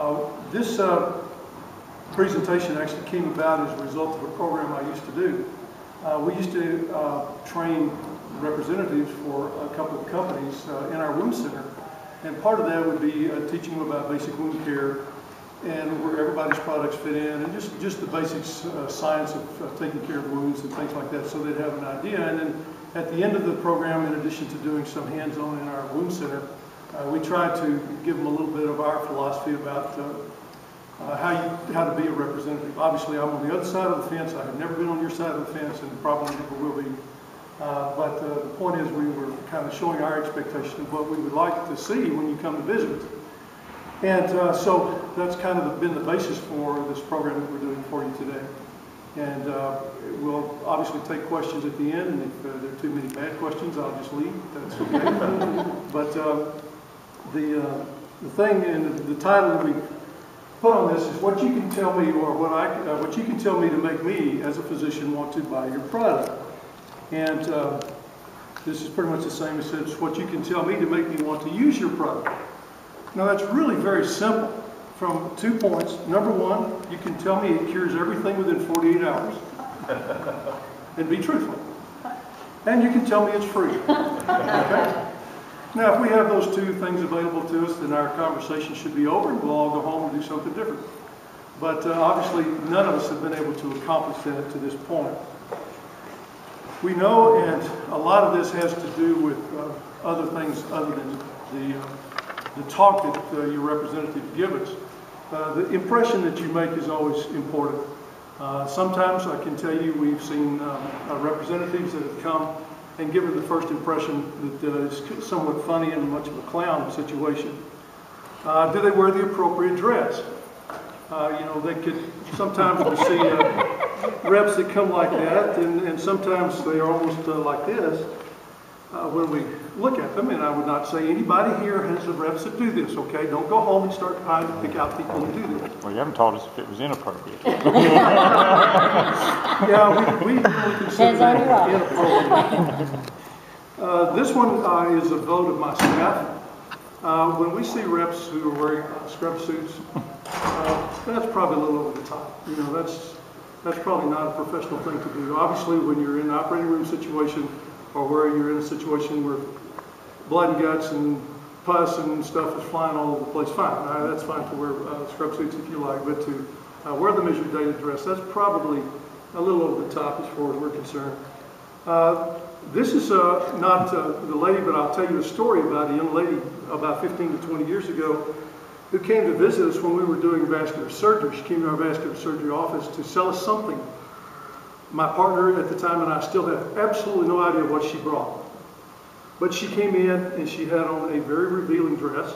Uh, This uh, presentation actually came about as a result of a program I used to do. Uh, We used to uh, train representatives for a couple of companies uh, in our wound center. And part of that would be uh, teaching them about basic wound care and where everybody's products fit in and just, just the basic science of taking care of wounds and things like that so they'd have an idea. And then at the end of the program, in addition to doing some hands-on in our wound center, we try to give them a little bit of our philosophy about uh, uh, how you, how to be a representative. Obviously, I'm on the other side of the fence. I have never been on your side of the fence and probably never will be. Uh, but uh, the point is we were kind of showing our expectation of what we would like to see when you come to visit. And uh, so that's kind of been the basis for this program that we're doing for you today. And uh, we'll obviously take questions at the end, and if uh, there are too many bad questions, I'll just leave. That's okay. but uh, the, uh, the thing and the, title we put on this is what you can tell me, or what I, uh, what you can tell me to make me, as a physician, want to buy your product. And uh, this is pretty much the same as it's what you can tell me to make me want to use your product. Now that's really very simple from two points. Number one, you can tell me it cures everything within 48 hours. and be truthful. And you can tell me it's free. Okay? Now, if we have those two things available to us, then our conversation should be over and we'll all go home and do something different. But uh, obviously, none of us have been able to accomplish that to this point. We know, and a lot of this has to do with uh, other things other than the, uh, the talk that uh, your representative gives us. Uh, the impression that you make is always important. Uh, sometimes I can tell you we've seen uh, representatives that have come and given the first impression that uh, is somewhat funny and much of a clown situation. Uh, do they wear the appropriate dress? Uh, you know, they could, sometimes we see reps that come like that, and, and sometimes they are almost like this when we look at them, and I would not say anybody here has the reps that do this, okay? Don't go home and start trying to pick out people who do this. Well, you haven't told us if it was inappropriate. yeah, we, we, we consider that inappropriate. Uh, this one uh, is a vote of my staff. Uh, when we see reps who are wearing uh, scrub suits, uh, that's probably a little over the top. You know, that's that's probably not a professional thing to do. Obviously, when you're in an operating room situation, or where you're in a situation where blood and guts and pus and stuff is flying all over the place, fine. Uh, that's fine to wear uh, scrub suits if you like, but to uh, wear as your daily dress, that's probably a little over the top as far as we're concerned. Uh, this is uh, not uh, the lady, but I'll tell you a story about a young lady about 15 to 20 years ago who came to visit us when we were doing vascular surgery. She came to our vascular surgery office to sell us something. My partner at the time and I still have absolutely no idea what she brought. But she came in and she had on a very revealing dress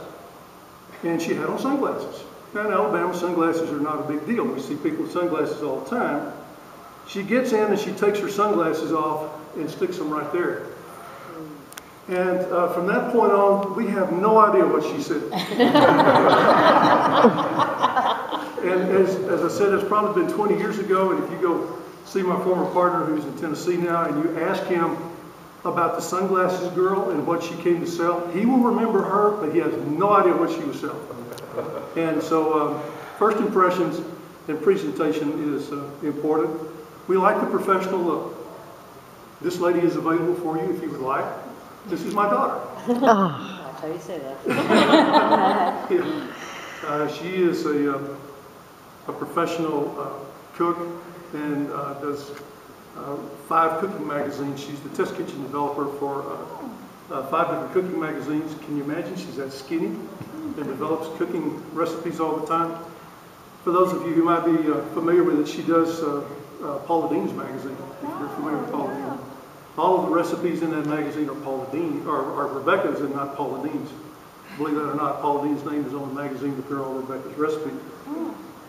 and she had on sunglasses. Now in Alabama, sunglasses are not a big deal. We see people with sunglasses all the time. She gets in and she takes her sunglasses off and sticks them right there. And uh, from that point on, we have no idea what she said. and as, as I said, it's probably been 20 years ago, and if you go see my former partner who's in Tennessee now, and you ask him about the sunglasses girl and what she came to sell, he will remember her, but he has no idea what she was selling. And so, um, first impressions and presentation is uh, important. We like the professional look. This lady is available for you if you would like. This is my daughter. That's how you say that. yeah. uh, she is a, uh, a professional uh, cook and uh, does uh, five cooking magazines. She's the test kitchen developer for uh, uh, five different cooking magazines. Can you imagine? She's that skinny and develops cooking recipes all the time. For those of you who might be uh, familiar with it, she does Paula Deen's magazine, if you're familiar with Paula Deen. All of the recipes in that magazine are Paula Deen, or, Rebecca's and not Paula Deen's. Believe it or not, Paula Deen's name is on the magazine, but they're all Rebecca's recipes.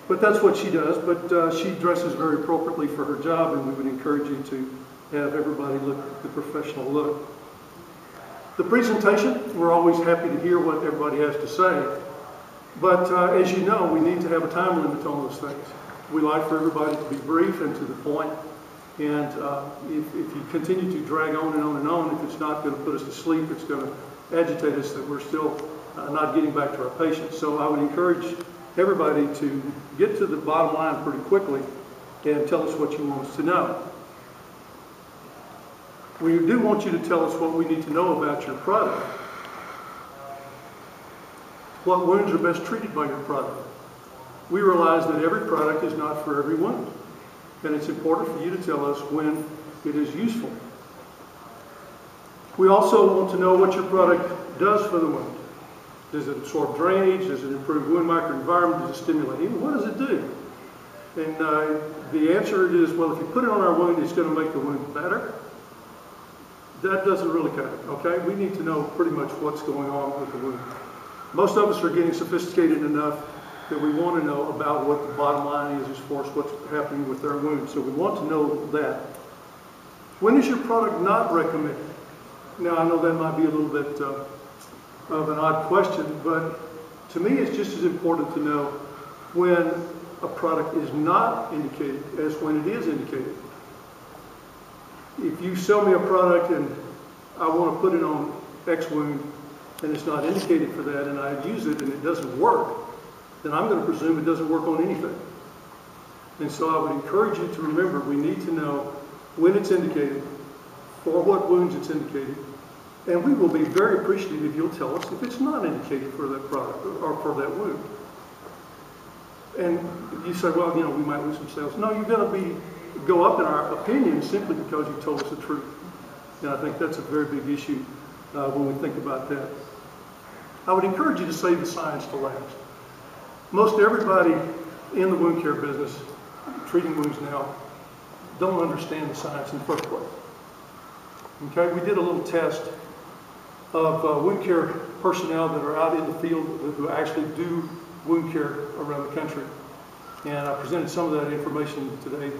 But that's what she does, but uh, she dresses very appropriately for her job, and we would encourage you to have everybody look the professional look. The presentation, we're always happy to hear what everybody has to say, but uh, as you know, we need to have a time limit on those things. We like for everybody to be brief and to the point. and uh, if, if, you continue to drag on and on and on, if it's not going to put us to sleep, it's going to agitate us that we're still uh, not getting back to our patients. So I would encourage everybody to get to the bottom line pretty quickly and tell us what you want us to know. We do want you to tell us what we need to know about your product. What wounds are best treated by your product? We realize that every product is not for every wound, and it's important for you to tell us when it is useful. We also want to know what your product does for the wound. Does it absorb drainage? Does it improve wound microenvironment? Does it stimulate healing? What does it do? And uh, the answer is, well, if you put it on our wound, it's going to make the wound better. That doesn't really cut it, okay? We need to know pretty much what's going on with the wound. Most of us are getting sophisticated enough that we want to know about what the bottom line is as far as what's happening with our wound. So we want to know that. When is your product not recommended? Now, I know that might be a little bit uh, of an odd question, but to me, it's just as important to know when a product is not indicated as when it is indicated. If you sell me a product and I want to put it on X wound and it's not indicated for that and I use it and it doesn't work, then I'm going to presume it doesn't work on anything. And so I would encourage you to remember we need to know when it's indicated, for what wounds it's indicated, and we will be very appreciative if you'll tell us if it's not indicated for that product or for that wound. And you say, well, you know, we might lose some sales. No, you're going to be go up in our opinion simply because you told us the truth. And I think that's a very big issue uh, when we think about that. I would encourage you to save the science to last. Most everybody in the wound care business, treating wounds now, don't understand the science in the first place. Okay, we did a little test of uh, wound care personnel that are out in the field who actually do wound care around the country. And I presented some of that information today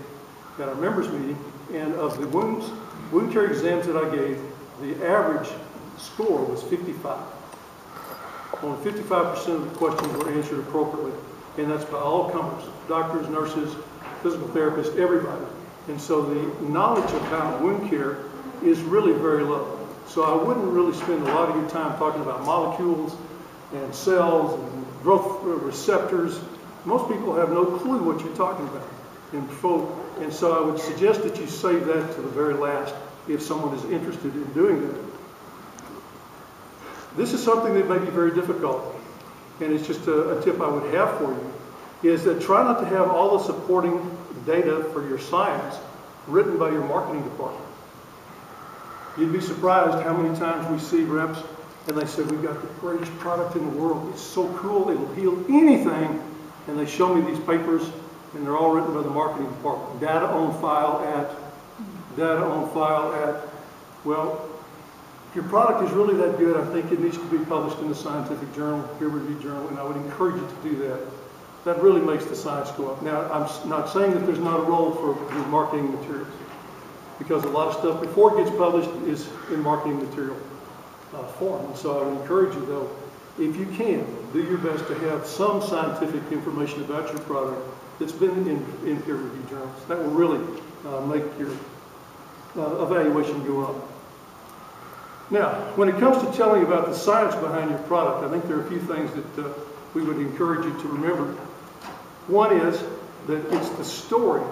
at our members meeting. And of the wounds, wound care exams that I gave, the average score was 55. Only 55% of the questions were answered appropriately. And that's by all comers, doctors, nurses, physical therapists, everybody. And so the knowledge about wound care is really very low. So I wouldn't really spend a lot of your time talking about molecules and cells and growth uh, receptors. Most people have no clue what you're talking about. And, and so I would suggest that you save that to the very last if someone is interested in doing that. This is something that may be very difficult, and it's just a, a tip I would have for you, is that try not to have all the supporting data for your science written by your marketing department. You'd be surprised how many times we see reps and they say, we've got the greatest product in the world. It's so cool, it'll heal anything. And they show me these papers and they're all written by the marketing department. Data on file at, data on file at, well, if your product is really that good, I think it needs to be published in a scientific journal, peer-reviewed journal, and I would encourage you to do that. That really makes the science go up. Now, I'm not saying that there's not a role for marketing materials because a lot of stuff before it gets published is in marketing material uh, form. And so I would encourage you though, if you can, do your best to have some scientific information about your product that's been in, in peer-reviewed journals. That will really uh, make your uh, evaluation go up. Now, when it comes to telling about the science behind your product, I think there are a few things that uh, we would encourage you to remember. One is that it's the story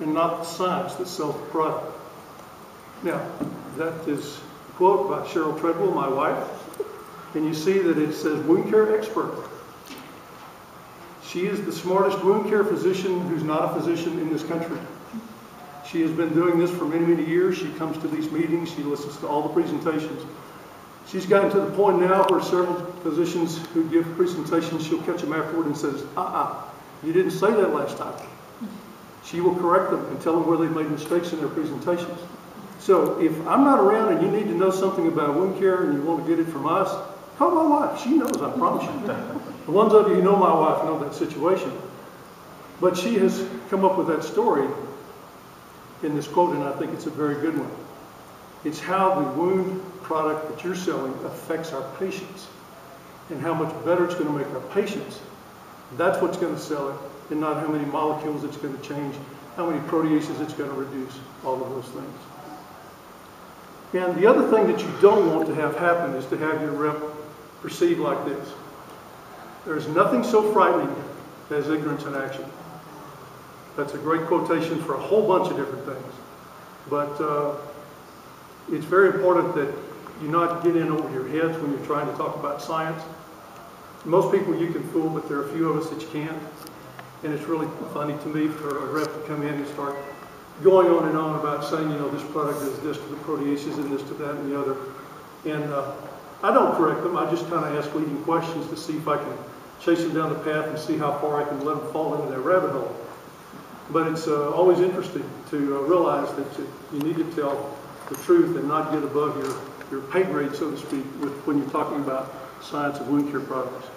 and not the science that sells the product. Now, that is a quote by Cheryl Treadwell, my wife, and you see that it says wound care expert. She is the smartest wound care physician who's not a physician in this country. She has been doing this for many, many years. She comes to these meetings. She listens to all the presentations. She's gotten to the point now where several physicians who give presentations, she'll catch them afterward and says, uh-uh, you didn't say that last time. She will correct them and tell them where they've made mistakes in their presentations. So if I'm not around and you need to know something about wound care and you want to get it from us, call my wife. She knows, I promise you. the ones of you who know my wife know that situation. But she has come up with that story in this quote, and I think it's a very good one. It's how the wound product that you're selling affects our patients and how much better it's going to make our patients. That's what's going to sell it and not how many molecules it's going to change, how many proteases it's going to reduce, all of those things. And the other thing that you don't want to have happen is to have your rep perceive like this. There's nothing so frightening as ignorance in action. That's a great quotation for a whole bunch of different things. But uh, it's very important that you not get in over your heads when you're trying to talk about science. Most people you can fool, but there are a few of us that you can't. And it's really funny to me for a rep to come in and start going on and on about saying, you know, this product is this to the proteases and this to that and the other. And uh, I don't correct them. I just kind of ask leading questions to see if I can chase them down the path and see how far I can let them fall into that rabbit hole. But it's uh, always interesting to uh, realize that you, you need to tell the truth and not get above your, your pay grade, so to speak, with, when you're talking about science of wound care products.